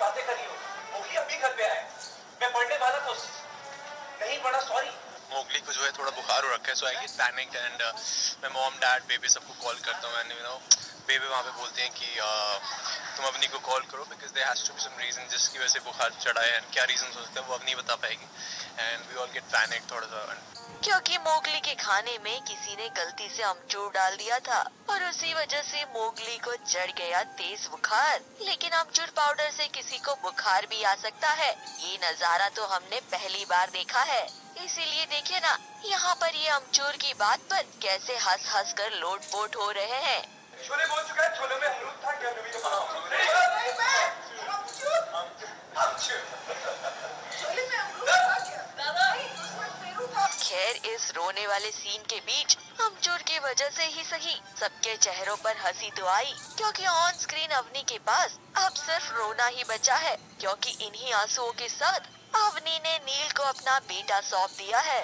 बातें करी हो। मोगली अभी घर पे आए। मैं पढ़ने वाला था नहीं पढ़ा सॉरी मोगली को जो है थोड़ा बुखार हो रखा है so I get panic and मैं मॉम डैड बेबी सबको कॉल करता हूँ एंड यू नो बेबी वहाँ पे बोलते हैं कि uh, तुम अवनी को कॉल करो because they has to be some reason जिसकी वजह से बुखार चढ़ा है। क्या रीजन हो सकते हैं वो अवनी बता पाएगी। And we all get panic थोड़ा सा क्योंकि मोगली के खाने में किसी ने गलती से अमचूर डाल दिया था और उसी वजह से मोगली को चढ़ गया तेज बुखार। लेकिन अमचूर पाउडर से किसी को बुखार भी आ सकता है। ये नज़ारा तो हमने पहली बार देखा है। इसीलिए देखिए ना यहाँ पर ये अमचूर की बात पर कैसे हंस हंस कर लोट पोट हो रहे हैं। छोले बोल चुका है छोले में अमरूद था क्या नबी खैर इस रोने वाले सीन के बीच अमचूर की वजह से ही सही। सबके चेहरों पर हँसी तो आई क्योंकि ऑन स्क्रीन अवनी के पास अब सिर्फ़ रोना ही बचा है क्योंकि इन्हीं आंसुओं के साथ अवनी ने नील को अपना बेटा सौंप दिया है।